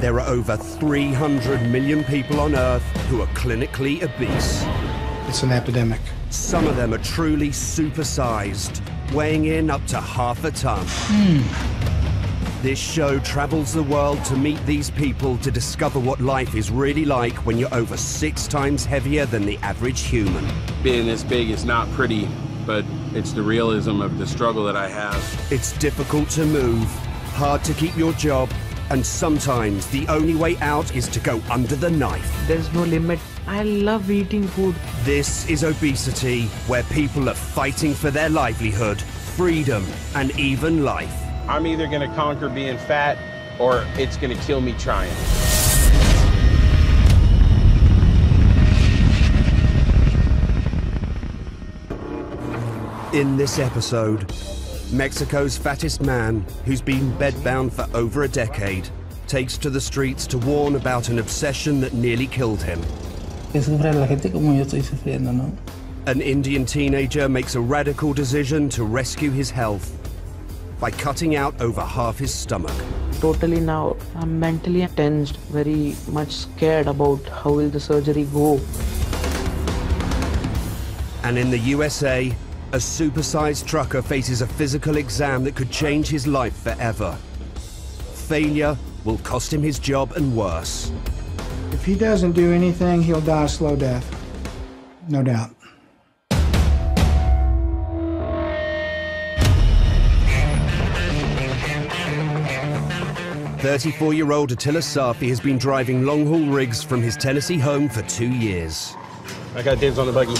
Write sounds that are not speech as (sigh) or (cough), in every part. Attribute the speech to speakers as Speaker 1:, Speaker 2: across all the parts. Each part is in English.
Speaker 1: There are over 300 million people on Earth who are clinically obese.
Speaker 2: It's an epidemic.
Speaker 1: Some of them are truly supersized, weighing in up to half a ton. Hmm. This show travels the world to meet these people to discover what life is really like when you're over six times heavier than the average human.
Speaker 3: Being this big is not pretty, but it's the realism of the struggle that I have.
Speaker 1: It's difficult to move, hard to keep your job, and sometimes the only way out is to go under the knife.
Speaker 4: There's no limit. I love eating food.
Speaker 1: This is obesity, where people are fighting for their livelihood, freedom, and even life.
Speaker 3: I'm either going to conquer being fat or it's going to kill me trying.
Speaker 1: In this episode, Mexico's fattest man, who's been bedbound for over a decade, takes to the streets to warn about an obsession that nearly killed him.
Speaker 5: que sufra la gente como yo estoy sufriendo, ¿no?
Speaker 1: An Indian teenager makes a radical decision to rescue his health by cutting out over half his stomach.
Speaker 4: Totally now, I'm mentally tensed, very much scared about how will the surgery go.
Speaker 1: And in the USA, a supersized trucker faces a physical exam that could change his life forever. Failure will cost him his job and worse.
Speaker 2: If he doesn't do anything, he'll die a slow death. No doubt.
Speaker 1: Thirty-four-year-old Attila Safi has been driving long-haul rigs from his Tennessee home for two years.
Speaker 3: I got dibs on the buggy.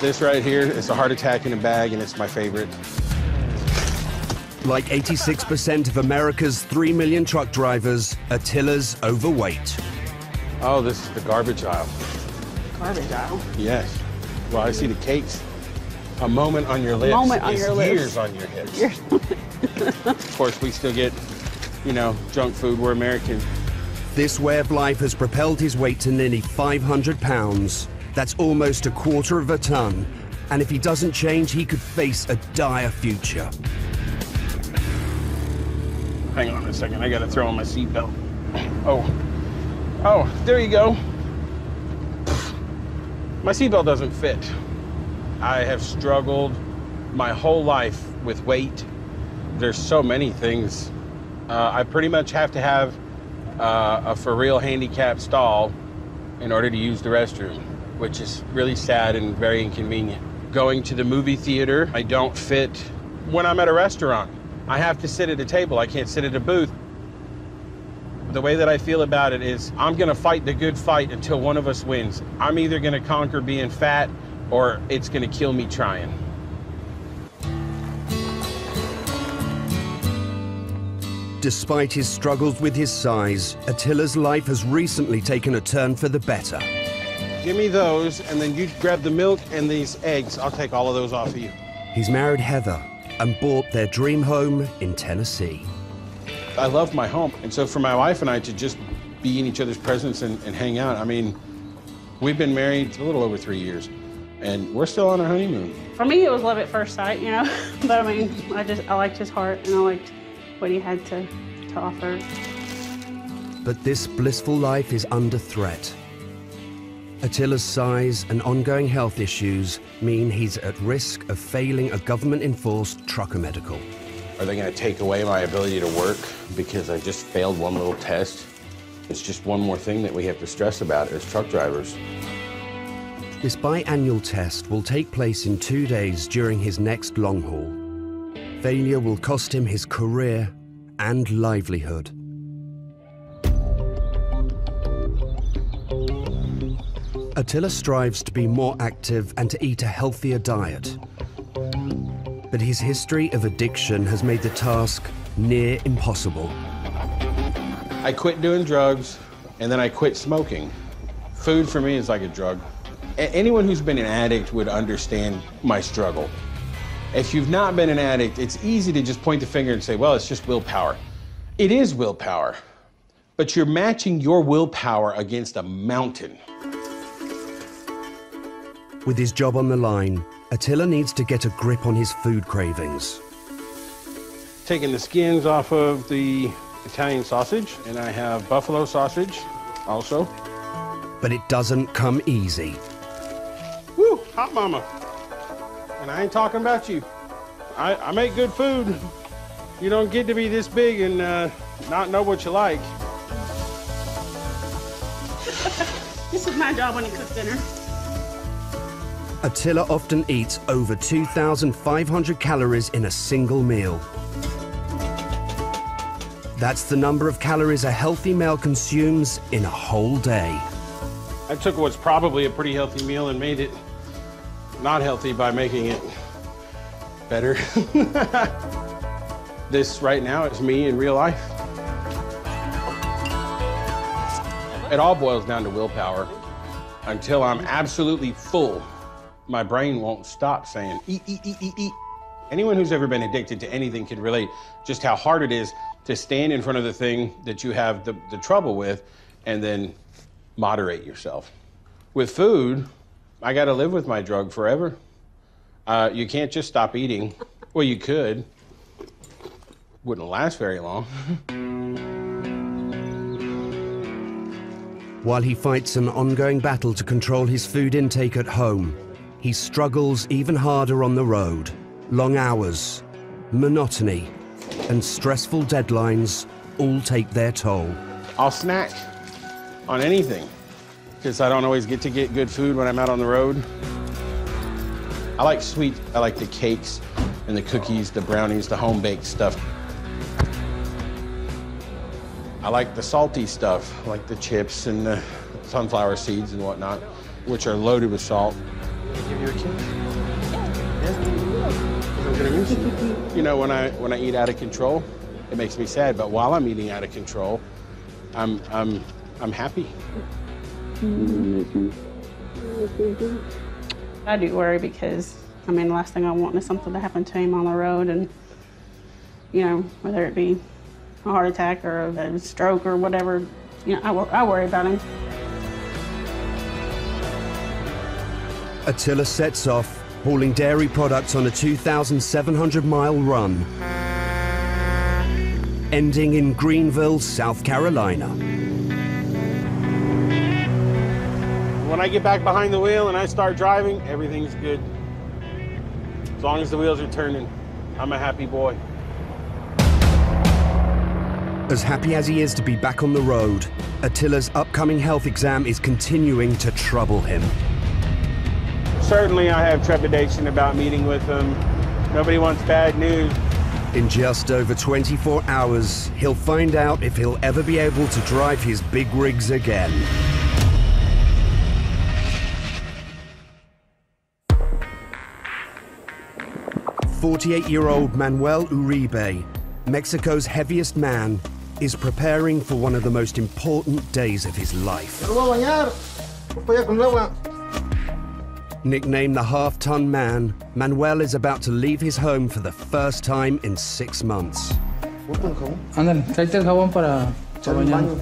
Speaker 3: This right here is a heart attack in a bag, and it's my favorite.
Speaker 1: Like 86% of America's 3 million truck drivers, Attila's overweight.
Speaker 3: Oh, this is the garbage aisle.
Speaker 6: Garbage aisle.
Speaker 3: Yes. Well, I see the cakes. A moment on your lips
Speaker 6: moment on
Speaker 3: is
Speaker 6: your lips.
Speaker 3: years on your hips. (laughs) of course, we still get, you know, junk food. We're American.
Speaker 1: This way of life has propelled his weight to nearly 500 pounds. That's almost a quarter of a ton. And if he doesn't change, he could face a dire future.
Speaker 3: Hang on a second. I gotta throw on my seatbelt. Oh. Oh, there you go. My seatbelt doesn't fit. I have struggled my whole life with weight. There's so many things. Uh, I pretty much have to have uh, a for real handicap stall in order to use the restroom, which is really sad and very inconvenient. Going to the movie theater, I don't fit when I'm at a restaurant. I have to sit at a table, I can't sit at a booth. The way that I feel about it is I'm gonna fight the good fight until one of us wins. I'm either gonna conquer being fat or it's gonna kill me trying.
Speaker 1: Despite his struggles with his size, Attila's life has recently taken a turn for the better.
Speaker 3: Give me those, and then you grab the milk and these eggs. I'll take all of those off of you.
Speaker 1: He's married Heather and bought their dream home in Tennessee.
Speaker 3: I love my home, and so for my wife and I to just be in each other's presence and, and hang out, I mean, we've been married a little over three years, and we're still on our honeymoon.
Speaker 6: For me, it was love at first sight, you know. (laughs) but I mean, I just I liked his heart and I liked what he had to to offer.
Speaker 1: But this blissful life is under threat. Attila's size and ongoing health issues mean he's at risk of failing a government-enforced trucker medical.
Speaker 3: Are they going to take away my ability to work because I just failed one little test? It's just one more thing that we have to stress about as truck drivers.
Speaker 1: This biannual test will take place in two days during his next long haul. Failure will cost him his career and livelihood. Attila strives to be more active and to eat a healthier diet. But his history of addiction has made the task near impossible.
Speaker 3: I quit doing drugs and then I quit smoking. Food for me is like a drug. A- anyone who's been an addict would understand my struggle. If you've not been an addict, it's easy to just point the finger and say, well, it's just willpower. It is willpower, but you're matching your willpower against a mountain.
Speaker 1: With his job on the line, Attila needs to get a grip on his food cravings.
Speaker 3: taking the skins off of the Italian sausage, and I have buffalo sausage also.
Speaker 1: But it doesn't come easy.
Speaker 3: Woo, hot mama. And I ain't talking about you. I, I make good food. You don't get to be this big and uh, not know what you like. (laughs)
Speaker 6: This is my job when I cook dinner.
Speaker 1: Attila often eats over 2,500 calories in a single meal. That's the number of calories a healthy male consumes in a whole day.
Speaker 3: I took what's probably a pretty healthy meal and made it not healthy by making it better. (laughs) this right now is me in real life. It all boils down to willpower. Until I'm absolutely full, my brain won't stop saying, eat, eat, eat, eat, eat. Anyone who's ever been addicted to anything can relate just how hard it is to stand in front of the thing that you have the, the trouble with and then moderate yourself. With food, I got to live with my drug forever. Uh, you can't just stop eating. Well, you could. Wouldn't last very long.
Speaker 1: While he fights an ongoing battle to control his food intake at home, he struggles even harder on the road. Long hours, monotony, and stressful deadlines all take their toll.
Speaker 3: I'll snack on anything because I don't always get to get good food when I'm out on the road. I like sweet. I like the cakes and the cookies, the brownies, the home baked stuff. I like the salty stuff, like the chips and the sunflower seeds and whatnot, which are loaded with salt. You kiss. You know, when I when I eat out of control, it makes me sad. But while I'm eating out of control, I'm I'm I'm happy.
Speaker 6: I do worry because, I mean, the last thing I want is something to happen to him on the road and, you know, whether it be a heart attack or a stroke or whatever, you know, I, I worry about him.
Speaker 1: Attila sets off, hauling dairy products on a 2,700 mile run, ending in Greenville, South Carolina.
Speaker 3: When I get back behind the wheel and I start driving, everything's good. As long as the wheels are turning, I'm a happy boy.
Speaker 1: As happy as he is to be back on the road, Attila's upcoming health exam is continuing to trouble him.
Speaker 3: Certainly, I have trepidation about meeting with him. Nobody wants bad news.
Speaker 1: In just over 24 hours, he'll find out if he'll ever be able to drive his big rigs again. Forty-eight-year-old Manuel Uribe, Mexico's heaviest man, is preparing for one of the most important days of his life. Nicknamed the half-ton man, Manuel is about to leave his home for the first time in six months.
Speaker 5: Ándale, tráete el jabón para, para bañarnos.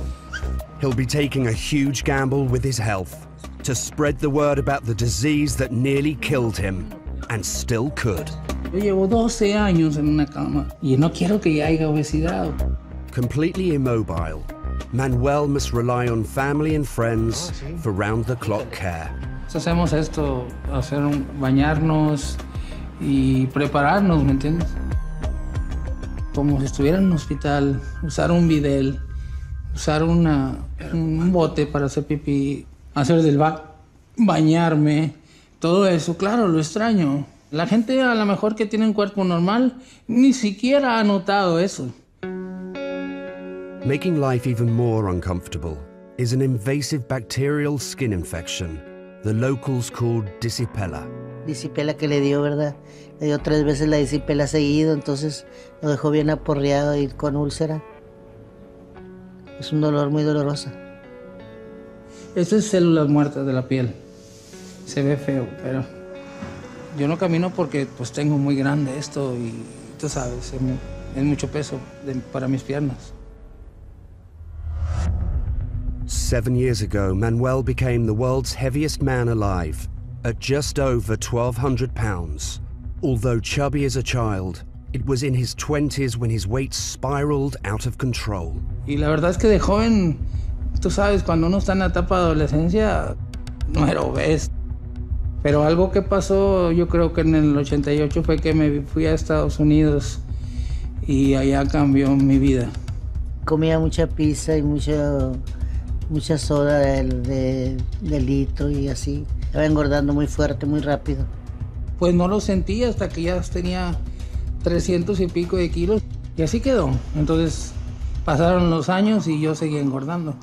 Speaker 1: He'll be taking a huge gamble with his health to spread the word about the disease that nearly killed him and still could.
Speaker 5: Yo llevo 12 años en una cama y no quiero que ya haya obesidad.
Speaker 1: Completely immobile, Manuel must rely on family and friends for round-the-clock care.
Speaker 5: Hacemos esto, hacer un, bañarnos y prepararnos, ¿me entiendes? Como si estuviera en un hospital, usar un bidel, usar un bote para hacer pipí, hacer del ba bañarme, todo eso, claro, lo extraño. La gente a lo mejor que tiene un cuerpo normal ni siquiera ha notado eso.
Speaker 1: Making life even more uncomfortable is an invasive bacterial skin infection the locals call disipella.
Speaker 7: disipela que le dio, ¿verdad? Le dio tres veces la disipela seguido, entonces lo dejó bien aporreado y con úlcera. Es un dolor muy doloroso.
Speaker 5: Esto es células muertas de la piel. Se ve feo, pero yo no camino porque pues tengo muy grande esto y tú sabes, es, mu- es mucho peso de- para mis piernas.
Speaker 1: Seven years ago, Manuel became the world's heaviest man alive at just over 1,200 pounds. Although chubby as a child, It was in his 20s when his weight spiraled out of control.
Speaker 5: Y la verdad es que de joven, tú sabes, cuando uno está en la etapa de adolescencia, no era obeso. Pero algo que pasó, yo creo que en el 88 fue que me fui a Estados Unidos y allá cambió mi vida.
Speaker 7: Comía mucha pizza y mucha, mucha soda de, de, de litro y así. Estaba engordando muy fuerte, muy rápido.
Speaker 5: Pues no lo sentí hasta que ya tenía 300 y pico de kilos y así quedó. Entonces pasaron los años y yo seguía engordando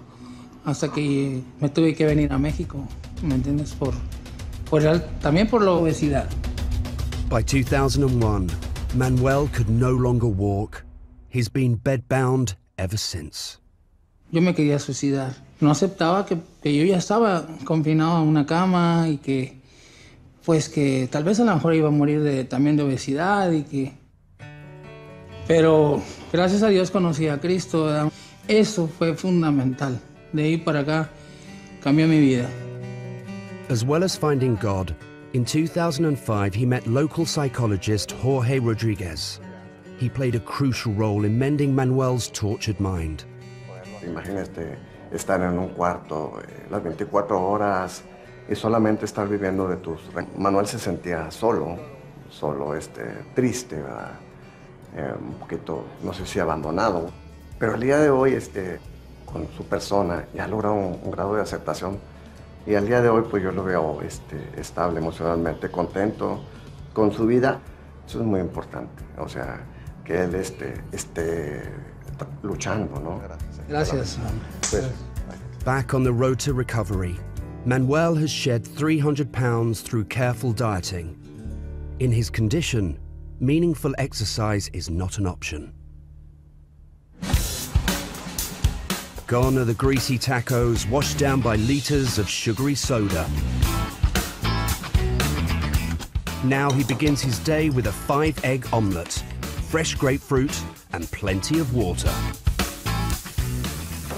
Speaker 5: hasta que me tuve que venir a México, ¿me entiendes? Por, por el- también por la obesidad.
Speaker 1: By 2001, Manuel could no longer walk. He's been bedbound ever since.
Speaker 5: Yo me quería suicidar. No aceptaba que, yo ya estaba confinado a una cama y que, pues que tal vez a lo mejor iba a morir también de obesidad y que... Pero gracias a Dios conocí a Cristo. Eso fue fundamental. De ahí para acá cambió mi vida.
Speaker 1: As well as finding God, in 2005 he met local psychologist Jorge Rodriguez. He played a crucial role in mending Manuel's tortured mind.
Speaker 8: Imagínate estar en un cuarto eh, las 24 horas y solamente estar viviendo de tus... Manuel se sentía solo, solo, este, triste. Eh, un poquito, no sé si abandonado. Pero el día de hoy, este, con su persona, ya logra un, un grado de aceptación y al día de hoy, pues yo lo veo este, estable emocionalmente, contento con su vida. Eso es muy importante. O sea, que él este, esté luchando, ¿no?
Speaker 5: Gracias.
Speaker 8: Pues,
Speaker 1: Back on the road to recovery, Manuel has shed 300 pounds through careful dieting. In his condition, meaningful exercise is not an option. Gone are the greasy tacos washed down by litres of sugary soda. Now he begins his day with a five egg omelette, fresh grapefruit, and plenty of water.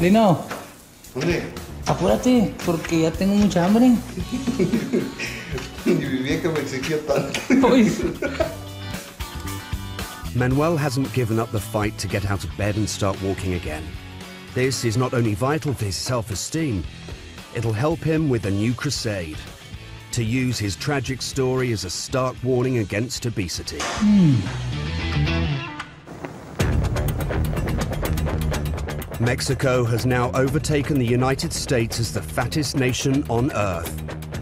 Speaker 5: Lino, apúrate porque ya tengo mucha hambre. (laughs) Uy.
Speaker 1: Manuel hasn't given up the fight to get out of bed and start walking again. This is not only vital for his self esteem, it'll help him with a new crusade to use his tragic story as a stark warning against obesity. Hmm. Mexico has now overtaken the United States as the fattest nation on earth,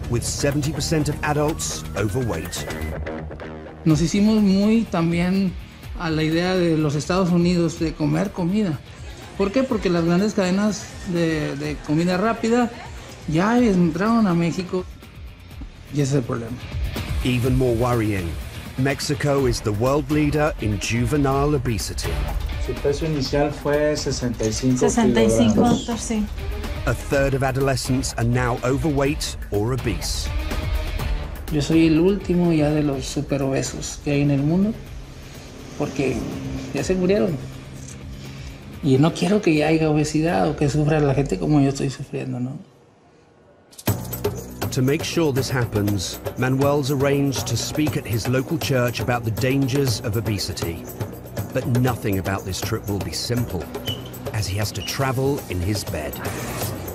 Speaker 1: with 70% of adults overweight.
Speaker 5: Nos hicimos muy también a la idea de los Estados Unidos de comer comida. ¿Por qué? Porque las grandes cadenas de, de comida rápida ya entraron a México y ese es el problema.
Speaker 1: Even more worrying, Mexico is the world leader in juvenile obesity.
Speaker 9: Su peso inicial fue 65
Speaker 10: 65,
Speaker 9: kilogramos.
Speaker 10: doctor, sí.
Speaker 1: A third of adolescents are now overweight or obese.
Speaker 5: Yo soy el último ya de los super obesos que hay en el mundo porque ya se murieron. Y no quiero que ya haya obesidad o que sufra la gente como yo estoy sufriendo, ¿no?
Speaker 1: To make sure this happens, Manuel's arranged to speak at his local church about the dangers of obesity. But nothing about this trip will be simple, as he has to travel in his bed.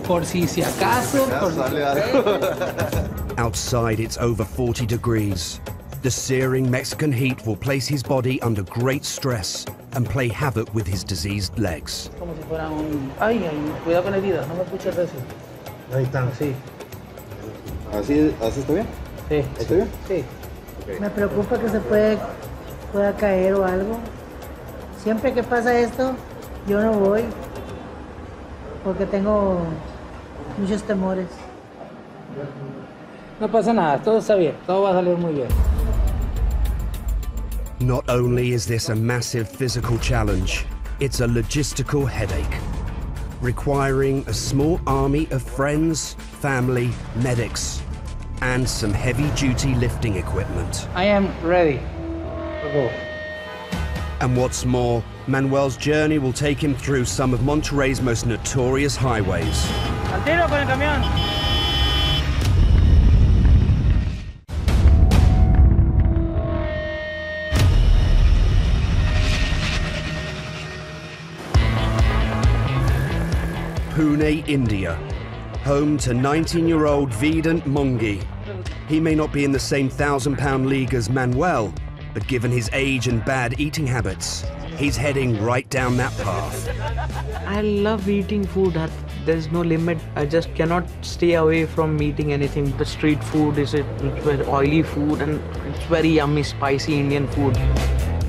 Speaker 5: Por si si acaso, (laughs)
Speaker 1: Outside, it's over 40 degrees. The searing Mexican heat will place his body under great stress and play havoc with his diseased legs.
Speaker 5: como si fuera un... Ay, ay, cuidado con la herida, no me escuches eso.
Speaker 9: Ahí está.
Speaker 5: Sí,
Speaker 9: ¿Así, así está bien?
Speaker 5: sí.
Speaker 9: ¿Está bien?
Speaker 5: Sí.
Speaker 10: Me preocupa que se puede, pueda caer o algo. Siempre que pasa esto, yo no voy porque tengo muchos temores.
Speaker 5: No pasa nada, todo está bien, todo va a salir muy bien.
Speaker 1: Not only is this a massive physical challenge, it's a logistical headache, requiring a small army of friends, family, medics, and some heavy duty lifting equipment.
Speaker 5: I am ready to go.
Speaker 1: And what's more, Manuel's journey will take him through some of Monterrey's most notorious highways. Pune, India, home to 19-year-old Vedant Mongi. He may not be in the same thousand-pound league as Manuel, but given his age and bad eating habits, he's heading right down that path.
Speaker 4: I love eating food. There's no limit. I just cannot stay away from eating anything. The street food is it it's very oily food and it's very yummy, spicy Indian food.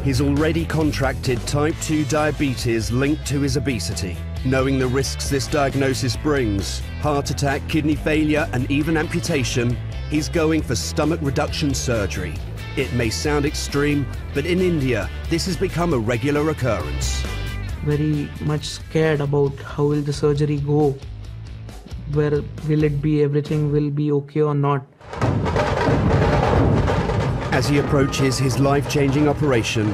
Speaker 1: He's already contracted type 2 diabetes linked to his obesity. Knowing the risks this diagnosis brings heart attack, kidney failure, and even amputation he's going for stomach reduction surgery. It may sound extreme, but in India, this has become a regular occurrence.
Speaker 4: Very much scared about how will the surgery go. Where will it be? Everything will be okay or not.
Speaker 1: As he approaches his life changing operation,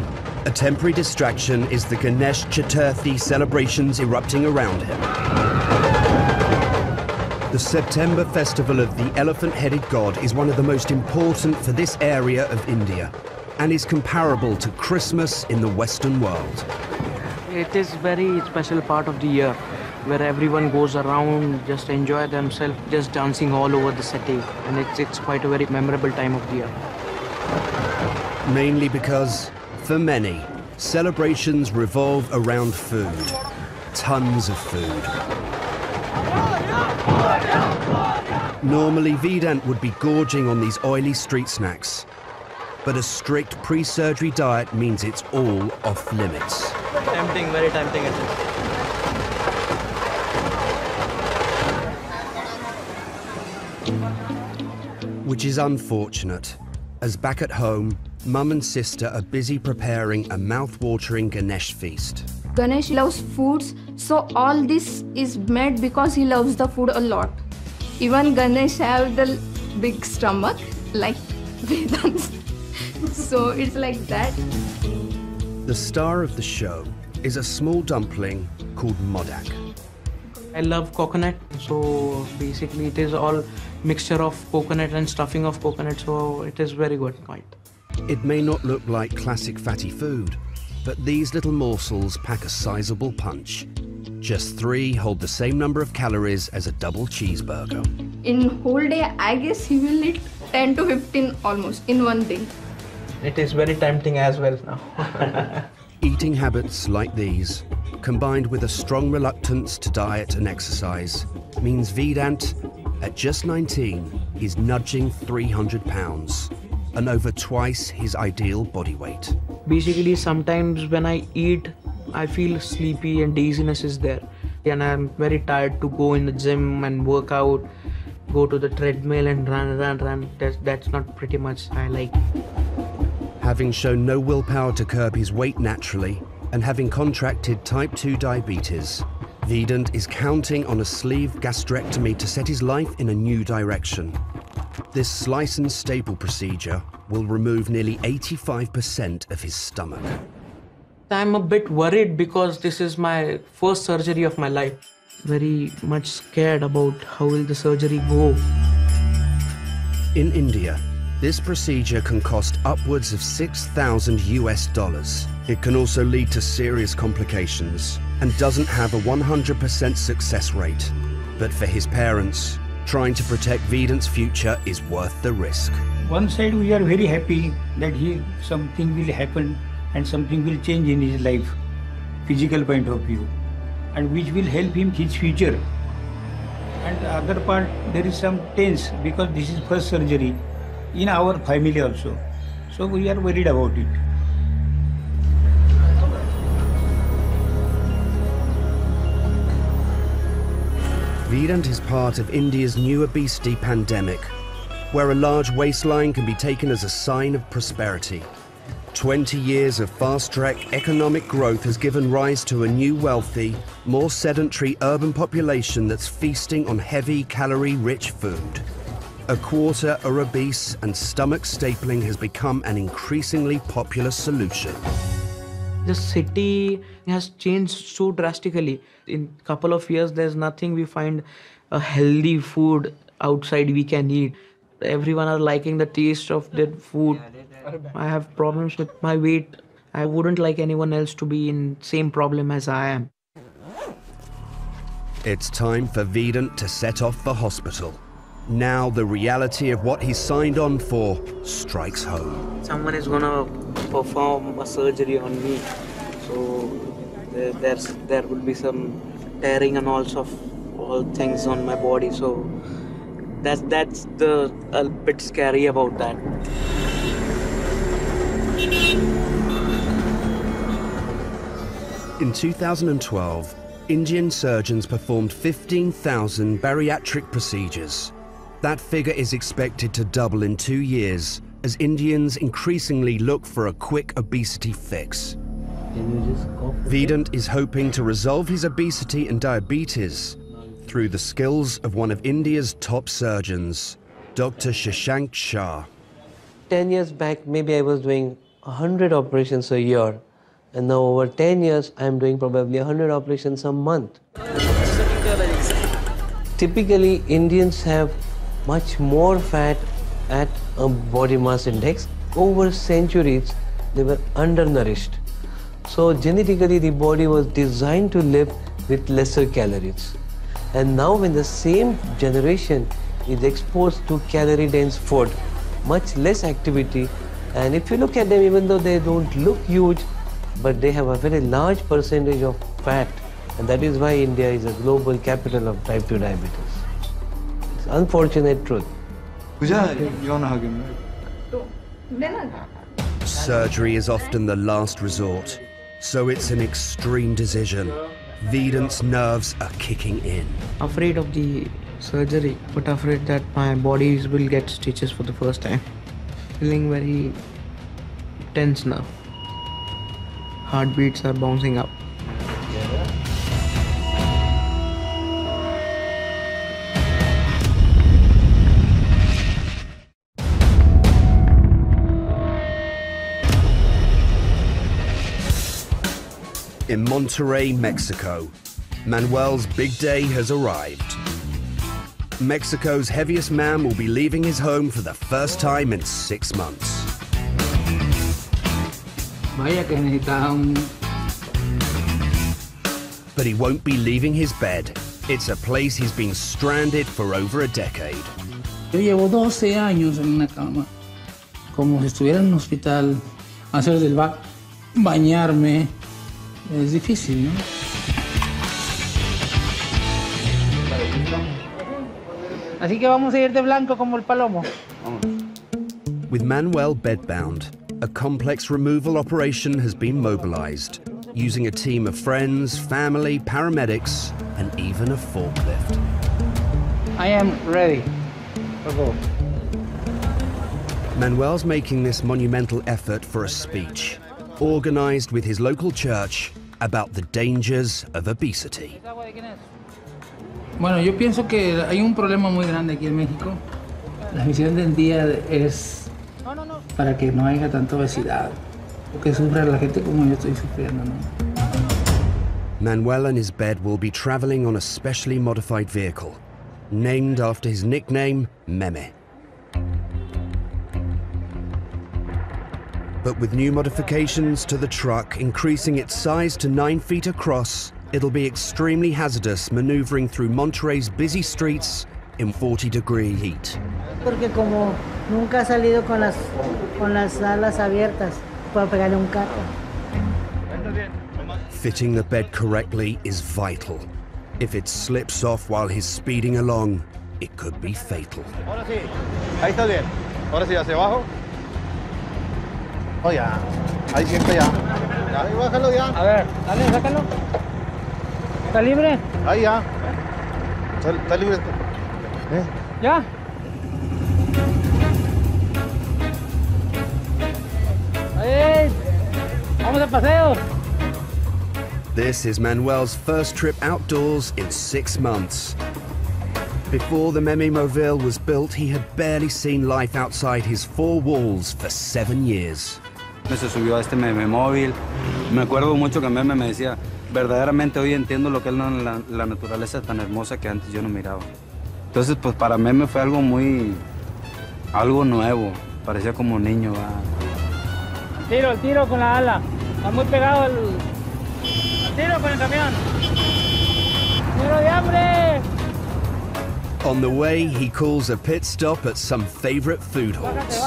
Speaker 1: a temporary distraction is the Ganesh Chaturthi celebrations erupting around him. The September festival of the elephant headed god is one of the most important for this area of India and is comparable to Christmas in the Western world.
Speaker 4: It is very special part of the year where everyone goes around, just enjoy themselves, just dancing all over the city. And it's, it's quite a very memorable time of the year.
Speaker 1: Mainly because, for many, celebrations revolve around food. Tons of food. Normally, Vedant would be gorging on these oily street snacks. But a strict pre surgery diet means it's all off limits.
Speaker 4: Tempting, very tempting.
Speaker 1: Which is unfortunate, as back at home, mum and sister are busy preparing a mouth-watering Ganesh feast.
Speaker 11: Ganesh loves foods, so all this is made because he loves the food a lot. Even Ganesh have the big stomach like Vedant's. (laughs) so it's like that.
Speaker 1: The star of the show is a small dumpling called Modak.
Speaker 4: I love coconut, so basically it is all mixture of coconut and stuffing of coconut, so it is very good. Quite.
Speaker 1: It may not look like classic fatty food, but these little morsels pack a sizable punch. Just three hold the same number of calories as a double cheeseburger.
Speaker 11: In whole day, I guess he will eat 10 to 15 almost in one day.
Speaker 4: It is very tempting as well now. (laughs)
Speaker 1: Eating habits like these, combined with a strong reluctance to diet and exercise, means Vedant, at just 19, is nudging 300 pounds and over twice his ideal body weight.
Speaker 4: basically, sometimes when I eat, I feel sleepy and dizziness is there. And I'm very tired to go in the gym and work out, go to the treadmill and run, run, run. That's, that's not pretty much I like.
Speaker 1: Having shown no willpower to curb his weight naturally, and having contracted type 2 diabetes, Vedant is counting on a sleeve gastrectomy to set his life in a new direction. This slice and staple procedure will remove nearly 85% of his stomach.
Speaker 4: I'm a bit worried because this is my first surgery of my life. Very much scared about how will the surgery go.
Speaker 1: In India, this procedure can cost upwards of 6,000 US dollars. It can also lead to serious complications and doesn't have a 100% success rate. But for his parents, trying to protect Vedant's future is worth the risk.
Speaker 12: One side we are very happy that he something will happen and something will change in his life, physical point of view, and which will help him his future. And the other part there is some tense because this is first surgery in our family also. So we are worried about it.
Speaker 1: Vedant is part of India's new obesity pandemic, where a large waistline can be taken as a sign of prosperity. 20 years of fast track economic growth has given rise to a new wealthy, more sedentary urban population that's feasting on heavy calorie rich food. A quarter are obese, and stomach stapling has become an increasingly popular solution.
Speaker 4: The city has changed so drastically. In a couple of years, there's nothing we find a healthy food outside we can eat. Everyone are liking the taste of their food. I have problems with my weight. I wouldn't like anyone else to be in same problem as I am.
Speaker 1: It's time for Vedant to set off for hospital. Now the reality of what he signed on for strikes home.
Speaker 4: Someone is gonna perform a surgery on me, so there, there's there will be some tearing and all of all things on my body. So that's that's the a bit scary about that.
Speaker 1: In 2012, Indian surgeons performed 15,000 bariatric procedures. That figure is expected to double in two years as Indians increasingly look for a quick obesity fix. Vedant is hoping to resolve his obesity and diabetes through the skills of one of India's top surgeons, Dr. Shashank Shah.
Speaker 13: 10 years back, maybe I was doing 100 operations a year. And now over 10 years, I'm doing probably 100 operations a month. Typically, Indians have much more fat at a body mass index. Over centuries, they were undernourished. So genetically, the body was designed to live with lesser calories. And now when the same generation is exposed to calorie-dense food, much less activity, and if you look at them, even though they don't look huge, but they have a very large percentage of fat, and that is why India is a global capital of type 2 diabetes. It's unfortunate truth.
Speaker 9: you wanna hug him?
Speaker 1: Surgery is often the last resort, so it's an extreme decision. Vedant's nerves are kicking in.
Speaker 4: Afraid of the surgery, but afraid that my body will get stitches for the first time. Feeling very tense now. Heartbeats are bouncing up.
Speaker 1: In Monterrey, Mexico, Manuel's big day has arrived. Mexico's heaviest man will be leaving his home for the first time in six months.
Speaker 5: Vaya que necesitaba un...
Speaker 1: But he won't be leaving his bed. It's a place he's been stranded for over a decade.
Speaker 5: Yo llevo 12 años en una cama, como si estuviera en un hospital. Hacer del ba bañarme es difícil, ¿no? Así que vamos a ir de blanco como el palomo.
Speaker 1: With Manuel bedbound, a complex removal operation has been mobilized, using a team of friends, family, paramedics, and even a forklift.
Speaker 5: I am ready. Go.
Speaker 1: Manuel's making this monumental effort for a speech, organized with his local church, about the dangers of obesity.
Speaker 5: Bueno, yo pienso que hay un problema muy grande aquí en México. La misión del día es para que no haya tanta obesidad, o que sufra la gente como yo estoy sufriendo, ¿no?
Speaker 1: Manuel and his bed will be traveling on a specially modified vehicle, named after his nickname, Meme. But with new modifications to the truck, increasing its size to 9 feet across, it'll be extremely hazardous maneuvering through Monterrey's busy streets in 40 degree heat.
Speaker 10: Porque como nunca ha salido con las, con las alas abiertas, puedo pegarle un carro.
Speaker 1: Fitting the bed correctly is vital. If it slips off while he's speeding along, it could be fatal.
Speaker 9: Ahora sí. Ahí está bien. Ahora sí, hacia abajo. Oh, ya. Ahí siempre ya. Ya, ahí bájalo ya.
Speaker 5: A ver, dale, sácalo. ¿Está libre?
Speaker 9: Ahí ya. Está, está libre. ¿Eh?
Speaker 5: ¿Ya? ¡Ey! ¡Vamos de paseo!
Speaker 1: This is Manuel's first trip outdoors in six months. Before the Meme Mobile was built, he had barely seen life outside his four walls for seven years.
Speaker 14: Se subió a este meme móvil. Me acuerdo mucho que Meme me decía, verdaderamente hoy entiendo lo que es la, la- la naturaleza tan hermosa que antes yo no miraba. Entonces, pues para Meme fue algo muy, algo nuevo. Parecía como niño. ¿verdad?
Speaker 5: Tiro, el tiro con la ala. Está muy pegado el... el tiro con el camión.
Speaker 15: Muero de hambre.
Speaker 1: On the way, he calls a pit stop at some favorite food halls.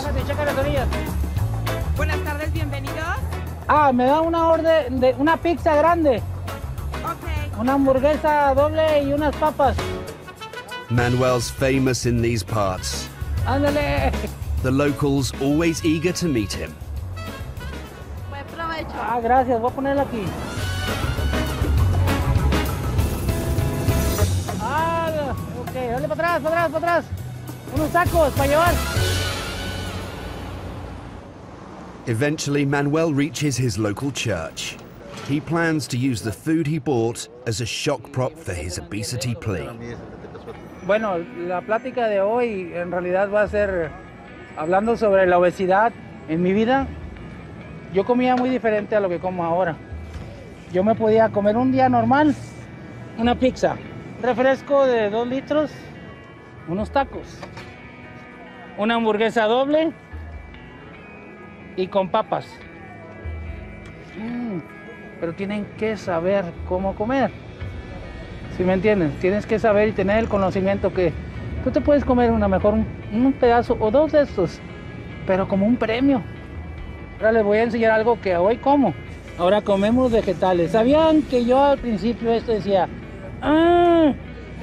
Speaker 16: Buenas tardes, bienvenidos.
Speaker 15: Ah, me da una orden de una pizza grande. Una hamburguesa doble y unas papas.
Speaker 1: Manuel's famous in these parts.
Speaker 15: Ándale.
Speaker 1: The locals always eager to meet him.
Speaker 15: Ah, gracias. Voy a ponerla aquí. Ah, ok. Dale para atrás, para atrás, para atrás. Unos tacos para llevar.
Speaker 1: Eventually, Manuel reaches his local church. He plans to use the food he bought as a shock prop for his obesity plea.
Speaker 15: Bueno, la plática de hoy en realidad va a ser hablando sobre la obesidad en mi vida. Yo comía muy diferente a lo que como ahora. Yo me podía comer un día normal una pizza, refresco de dos litros, unos tacos, una hamburguesa doble y con papas. Mm, pero tienen que saber cómo comer. ¿Sí me entienden? Tienes que saber y tener el conocimiento que tú te puedes comer una mejor un, un pedazo o dos de estos, pero como un premio. Ahora les voy a enseñar algo que hoy como. Ahora comemos vegetales. ¿Sabían que yo al principio esto decía, ah,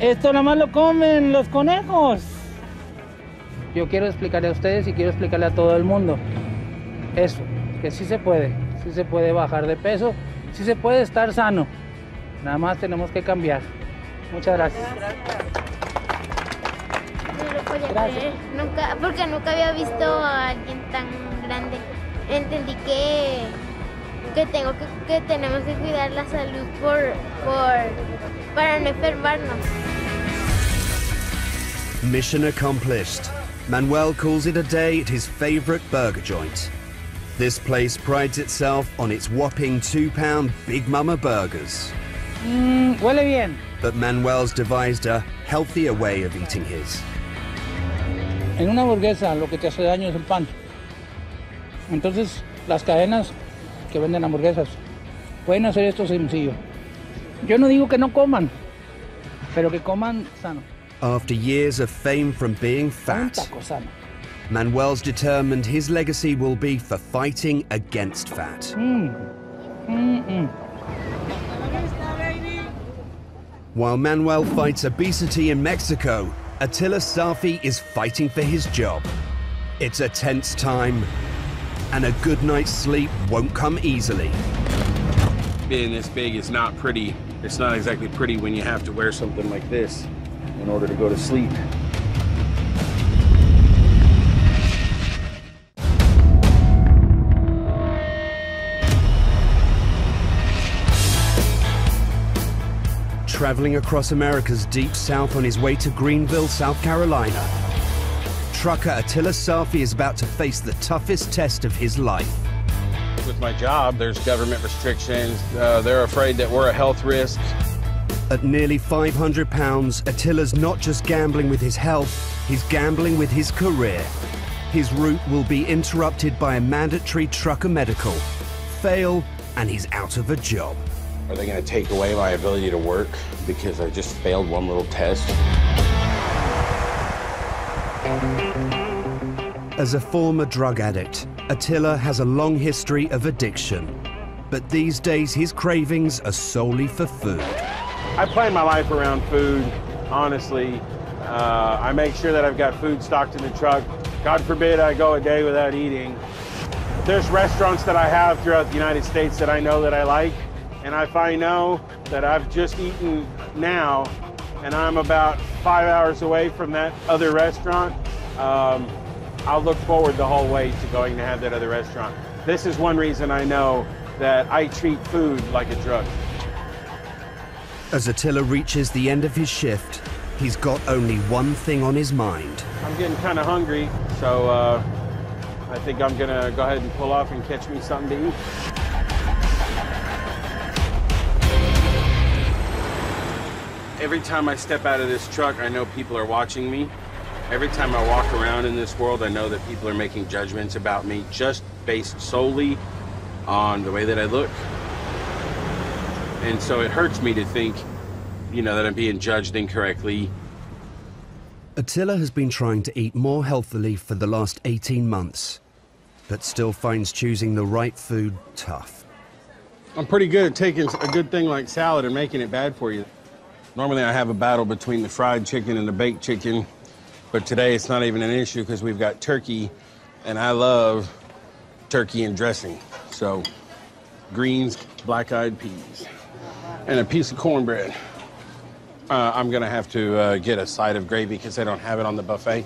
Speaker 15: esto nada más lo comen los conejos? Yo quiero explicarle a ustedes y quiero explicarle a todo el mundo eso, que sí se puede, sí se puede bajar de peso, sí se puede estar sano. Nada más tenemos que cambiar. Muchas gracias.
Speaker 17: No lo podía creer, nunca, porque nunca había visto a alguien tan grande. Entendí que, que, tengo que, que tenemos que cuidar la salud por, por, para no enfermarnos.
Speaker 1: Mission accomplished. Manuel calls it a day at his favorite burger joint. This place prides itself on its whopping two pound Big Mama burgers.
Speaker 15: Mm, huele bien.
Speaker 1: But Manuel's devised a healthier way of eating his.
Speaker 15: En una hamburguesa lo que te hace daño es el pan. Entonces, las cadenas que venden hamburguesas pueden hacer esto sencillo. Yo no digo que no coman, pero que coman sano.
Speaker 1: After years of fame from being fat. Manuel's determined his legacy will be for fighting against fat.
Speaker 15: Mm. Mm -mm.
Speaker 1: While Manuel fights obesity in Mexico, Attila Safi is fighting for his job. It's a tense time, and a good night's sleep won't come easily.
Speaker 3: Being this big is not pretty. It's not exactly pretty when you have to wear something like this in order to go to sleep.
Speaker 1: Traveling across America's deep south on his way to Greenville, South Carolina, trucker Attila Safi is about to face the toughest test of his life.
Speaker 3: With my job, there's government restrictions. Uh, they're afraid that we're a health risk.
Speaker 1: At nearly 500 pounds, Attila's not just gambling with his health, he's gambling with his career. His route will be interrupted by a mandatory trucker medical. Fail, and he's out of a job.
Speaker 3: Are they going to take away my ability to work because I just failed one little test?
Speaker 1: As a former drug addict, Attila has a long history of addiction. But these days, his cravings are solely for food.
Speaker 3: I plan my life around food, honestly. Uh, I make sure that I've got food stocked in the truck. God forbid I go a day without eating. There's restaurants that I have throughout the United States that I know that I like. And if I know that I've just eaten now and I'm about five hours away from that other restaurant, um, I'll look forward the whole way to going to have that other restaurant. This is one reason I know that I treat food like a drug.
Speaker 1: As Attila reaches the end of his shift, he's got only one thing on his mind.
Speaker 3: I'm getting kind of hungry, so uh, I think I'm gonna go ahead and pull off and catch me something to eat. Every time I step out of this truck, I know people are watching me. Every time I walk around in this world, I know that people are making judgments about me just based solely on the way that I look. And so it hurts me to think you know, that I'm being judged incorrectly.
Speaker 1: Attila has been trying to eat more healthily for the last 18 months, but still finds choosing the right food tough.
Speaker 3: I'm pretty good at taking a good thing like salad and making it bad for you. Normally I have a battle between the fried chicken and the baked chicken, but today it's not even an issue because we've got turkey, and I love turkey and dressing. So greens, black-eyed peas, and a piece of cornbread. Uh, I'm gonna have to uh, get a side of gravy because they don't have it on the buffet.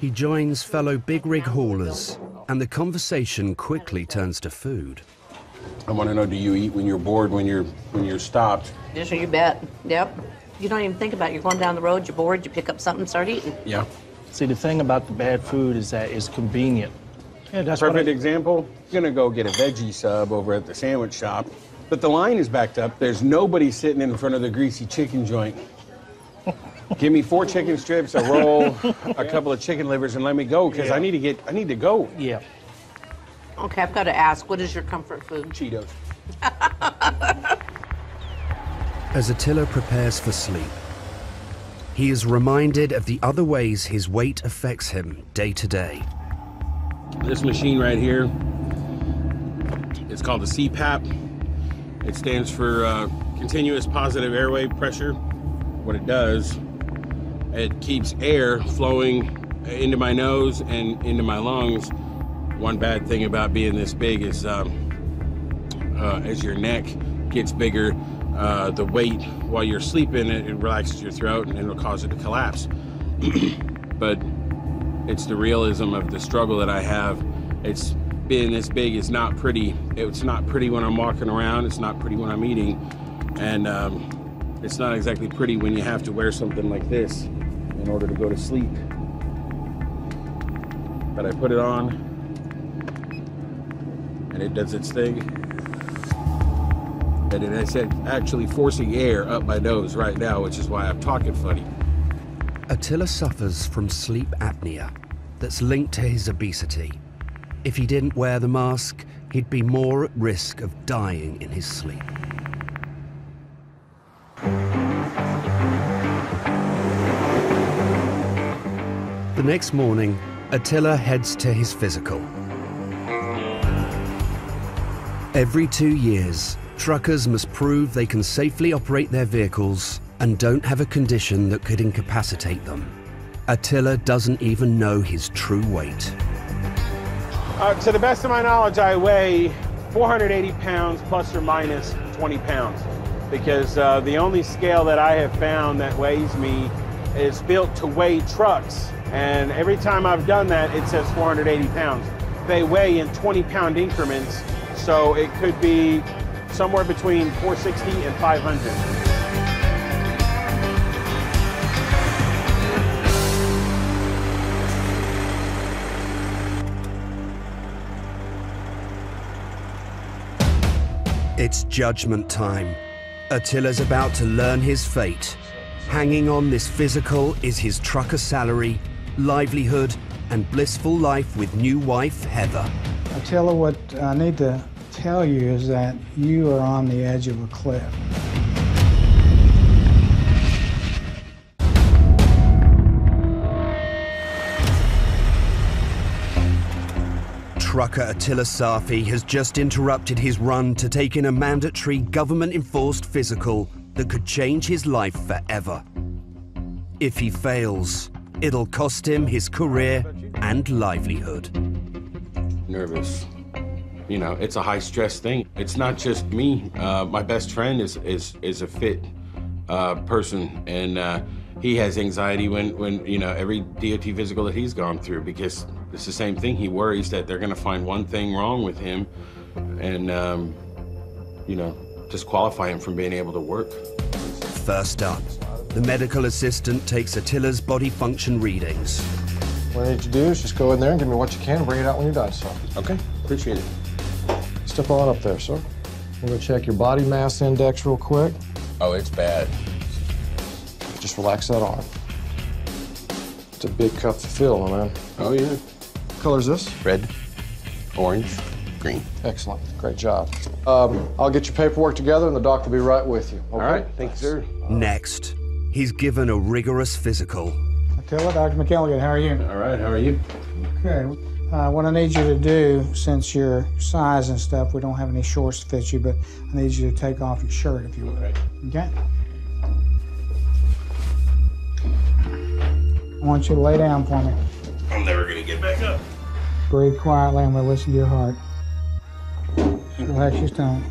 Speaker 1: He joins fellow big rig haulers, and the conversation quickly turns to food.
Speaker 3: I want to know: Do you eat when you're bored? When you're when you're stopped?
Speaker 18: Yes, you bet. Yep. You don't even think about it. You're going down the road, you're bored, you pick up something, start eating.
Speaker 3: Yeah.
Speaker 19: See, the thing about the bad food is that it's convenient. Yeah, that's what
Speaker 3: Perfect
Speaker 19: I-
Speaker 3: example. You're gonna go get a veggie sub over at the sandwich shop, but the line is backed up. There's nobody sitting in front of the greasy chicken joint. (laughs) Give me four chicken strips, a roll, a (laughs) couple of chicken livers, and let me go because I need to get. I need to go.
Speaker 19: Yeah.
Speaker 18: Okay, I've got to ask, what is your comfort food?
Speaker 3: Cheetos. (laughs)
Speaker 1: As Attila prepares for sleep, he is reminded of the other ways his weight affects him day to day.
Speaker 3: This machine right here, it's called a CPAP. It stands for uh, continuous positive airway pressure. What it does, it keeps air flowing into my nose and into my lungs. One bad thing about being this big is um, uh, as your neck gets bigger, uh, the weight while you're sleeping, it, it relaxes your throat and it'll cause it to collapse. (clears throat) but it's the realism of the struggle that I have. It's being this big is not pretty. It's not pretty when I'm walking around. It's not pretty when I'm eating, and um, it's not exactly pretty when you have to wear something like this in order to go to sleep. But I put it on, and it does its thing. And it is actually forcing air up my nose right now, which is why I'm talking funny.
Speaker 1: Attila suffers from sleep apnea that's linked to his obesity. If he didn't wear the mask, he'd be more at risk of dying in his sleep. The next morning, Attila heads to his physical. Every two years, truckers must prove they can safely operate their vehicles and don't have a condition that could incapacitate them. Attila doesn't even know his true weight.
Speaker 3: Uh, to the best of my knowledge, I weigh 480 pounds plus or minus 20 pounds because uh, the only scale that I have found that weighs me is built to weigh trucks. And every time I've done that, it says 480 pounds. They weigh in 20 pound increments, so it could be somewhere between 460 and 500.
Speaker 1: It's judgment time. Attila's about to learn his fate. Hanging on this physical is his trucker salary, livelihood, and blissful life with new wife Heather.
Speaker 2: Attila, what I need to tell you is that you are on the edge of a cliff.
Speaker 1: Trucker Attila Safi has just interrupted his run to take in a mandatory government enforced physical that could change his life forever. If he fails, it'll cost him his career and livelihood.
Speaker 3: nervous. You know, it's a high stress thing. It's not just me. Uh, my best friend is is is a fit uh, person, and uh, he has anxiety when when you know every DOT physical that he's gone through because it's the same thing. He worries that they're going to find one thing wrong with him, and um, you know, disqualify him from being able to work.
Speaker 1: First up, the medical assistant takes Attila's body function readings.
Speaker 9: What I need you to do is just go in there and give me what you can bring it out when you're done, sir.
Speaker 3: Okay, appreciate it.
Speaker 9: Step on up there, sir. We're gonna check your body mass index real quick.
Speaker 3: Oh, it's bad.
Speaker 9: Just relax that arm. It's a big cup to fill, my man.
Speaker 3: Oh, yeah.
Speaker 9: What color is this?
Speaker 3: Red, orange. green.
Speaker 9: Excellent. Great job. Um, I'll get your paperwork together and the doctor will be right with you. Okay?
Speaker 3: All right, thank you, sir.
Speaker 1: Next, he's given a rigorous physical.
Speaker 2: Attila, Dr. McElligott, how are you?
Speaker 3: All right, how are you?
Speaker 2: Okay. Uh, what I need you to do, since your size and stuff, we don't have any shorts to fit you, but I need you to take off your shirt if you would. Okay? I want you to lay down for me.
Speaker 3: I'm never gonna get back up.
Speaker 2: Breathe quietly. I'm going to listen to your heart. Relax your stomach.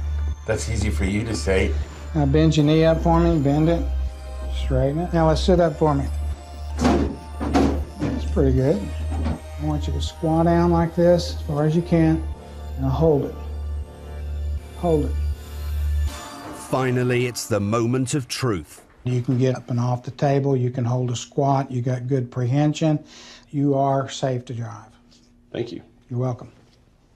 Speaker 3: That's easy for you to say.
Speaker 2: Now bend your knee up for me. Bend it. Straighten it. Now let's sit up for me. That's pretty good. I want you to squat down like this as far as you can. Now hold it. Hold it.
Speaker 1: Finally, it's the moment of truth.
Speaker 2: You can get up and off the table. You can hold a squat. You got good prehension. You are safe to drive.
Speaker 3: Thank you.
Speaker 2: You're welcome.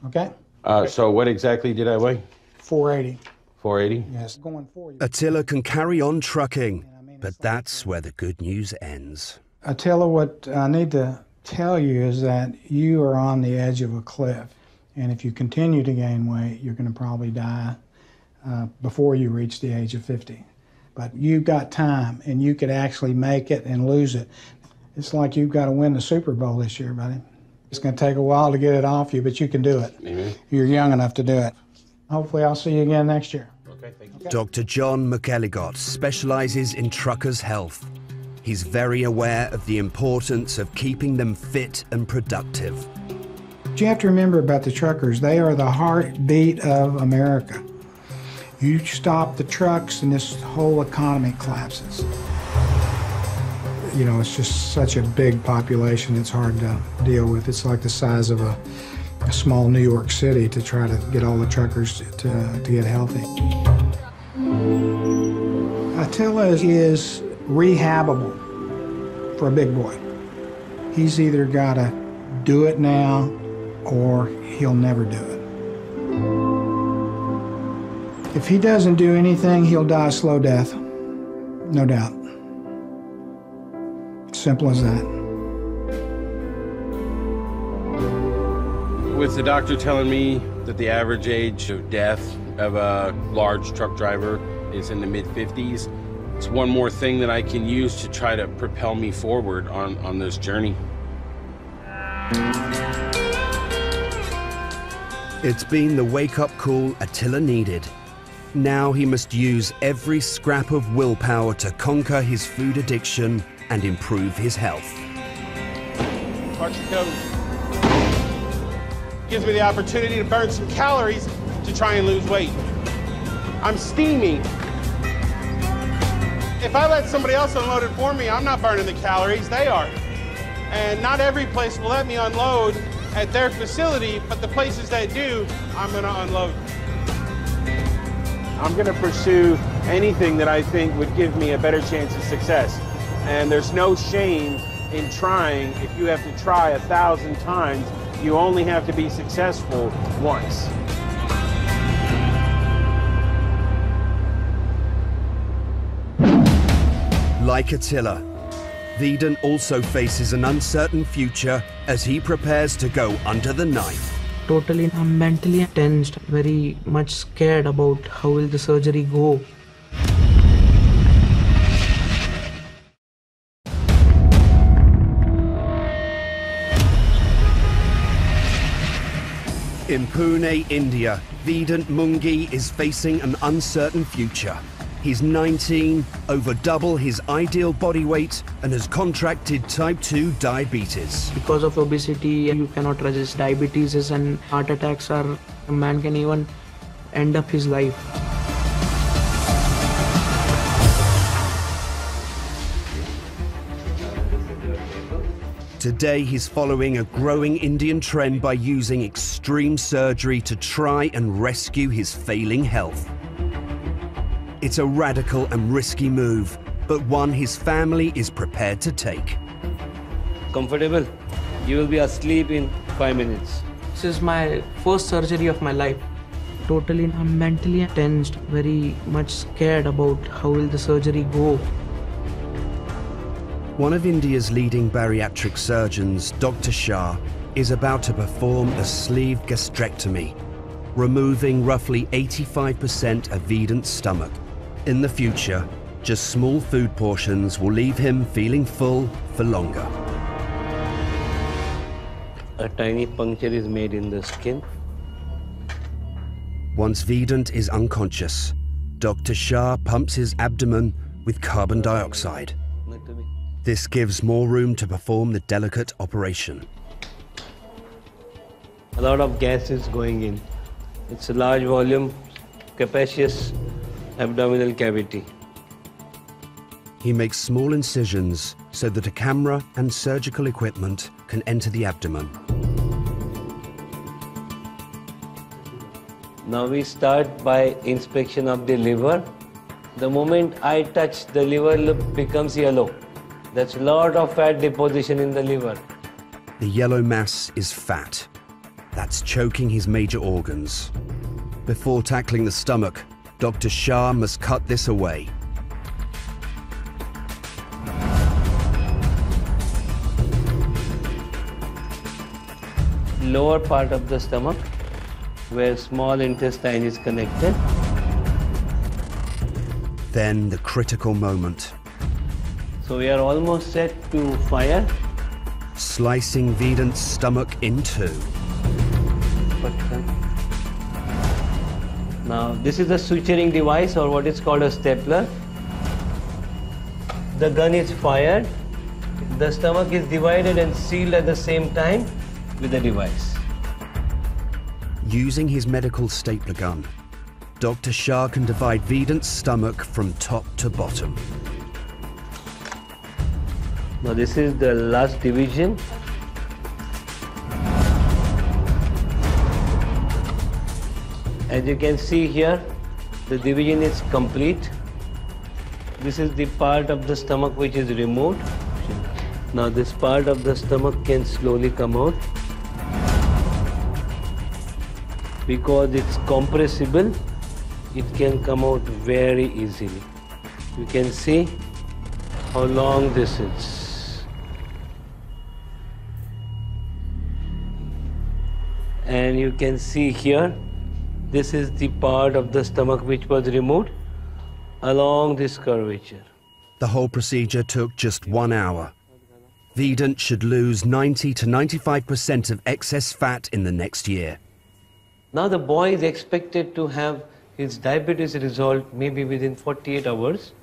Speaker 2: Okay?
Speaker 3: Uh, so what exactly did I weigh?
Speaker 2: 480.
Speaker 3: 480?
Speaker 2: Yes. Going for you.
Speaker 1: Attila can carry on trucking, but that's where the good news ends.
Speaker 2: Attila, what I need to tell you is that you are on the edge of a cliff. And if you continue to gain weight, you're going to probably die uh, before you reach the age of 50. But you've got time, and you could actually make it and lose it. It's like you've got to win the Super Bowl this year, buddy. It's going to take a while to get it off you, but you can do it.
Speaker 3: Amen.
Speaker 2: You're young enough to do it. Hopefully, I'll see you again next year.
Speaker 3: Okay, thank you.
Speaker 1: Dr. John McElligott specializes in truckers' health. He's very aware of the importance of keeping them fit and productive.
Speaker 2: You have to remember about the truckers, they are the heartbeat of America. You stop the trucks, and this whole economy collapses. You know, it's just such a big population, it's hard to deal with. It's like the size of a, a small New York City to try to get all the truckers to, to get healthy. Attila is rehabable for a big boy. He's either got to do it now or he'll never do it. If he doesn't do anything, he'll die a slow death. No doubt. Simple as that.
Speaker 3: With the doctor telling me that the average age of death of a large truck driver is in the mid 50s, it's one more thing that I can use to try to propel me forward on, on this journey.
Speaker 1: It's been the wake up call Attila needed. Now he must use every scrap of willpower to conquer his food addiction and improve his health.
Speaker 3: Watch your coat. Gives me the opportunity to burn some calories to try and lose weight. I'm steaming. If I let somebody else unload it for me, I'm not burning the calories, they are. And not every place will let me unload at their facility, but the places that do, I'm gonna unload. I'm gonna pursue anything that I think would give me a better chance of success. And there's no shame in trying. If you have to try a thousand times, you only have to be successful once.
Speaker 1: Like Attila, Vedant also faces an uncertain future as he prepares to go under the knife.
Speaker 4: Totally, I'm mentally tensed, very much scared about how will the surgery go.
Speaker 1: In Pune, India, Vedant Mungi is facing an uncertain future. He's 19, over double his ideal body weight, and has contracted type 2 diabetes.
Speaker 4: Because of obesity, you cannot resist diabetes and heart attacks are a man can even end up his life.
Speaker 1: Today, he's following a growing Indian trend by using extreme surgery to try and rescue his failing health. It's a radical and risky move, but one his family is prepared to take.
Speaker 13: Comfortable? You will be asleep in five minutes.
Speaker 4: This is my first surgery of my life. Totally, I'm mentally tensed, very much scared about how will the surgery go.
Speaker 1: One of India's leading bariatric surgeons, Dr. Shah, is about to perform a sleeve gastrectomy, removing roughly 85% of Vedant's stomach. In the future, just small food portions will leave him feeling full for longer.
Speaker 13: A tiny puncture is made in the skin.
Speaker 1: Once Vedant is unconscious, Dr. Shah pumps his abdomen with carbon dioxide. This gives more room to perform the delicate operation.
Speaker 13: A lot of gas is going in. It's a large volume, capacious abdominal cavity.
Speaker 1: He makes small incisions so that a camera and surgical equipment can enter the abdomen.
Speaker 13: Now we start by inspection of the liver. The moment I touch, the liver it becomes yellow. That's a lot of fat deposition in the liver.
Speaker 1: The yellow mass is fat. That's choking his major organs. Before tackling the stomach, Dr. Shah must cut this away.
Speaker 13: Lower part of the stomach where small intestine is connected.
Speaker 1: Then the critical moment.
Speaker 13: So we are almost set to fire.
Speaker 1: Slicing Vedant's stomach in two.
Speaker 13: Uh, Now this is a suturing device or what is called a stapler. The gun is fired. The stomach is divided and sealed at the same time with the device.
Speaker 1: Using his medical stapler gun, Dr. Shah can divide Vedant's stomach from top to bottom.
Speaker 13: Now this is the last division. As you can see here, the division is complete. This is the part of the stomach which is removed. Now this part of the stomach can slowly come out. because it's compressible it can come out very easily you can see how long this is and you can see here this is the part of the stomach which was removed along this curvature
Speaker 1: the whole procedure took just one hour Vedant should lose 90 to 95% of excess fat in the next year.
Speaker 13: Now the boy is expected to have his diabetes resolved maybe within 48 hours.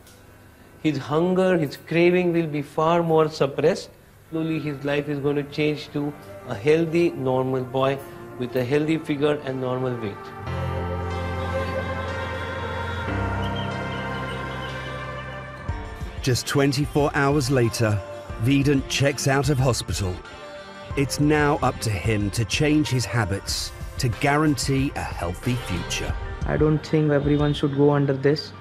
Speaker 13: His hunger, his craving will be far more suppressed. Slowly his life is going to change to a healthy, normal boy with a healthy figure and normal weight.
Speaker 1: Just 24 hours later, Vedant checks out of hospital. It's now up to him to change his habits to guarantee a healthy future.
Speaker 4: I don't think everyone should go under this.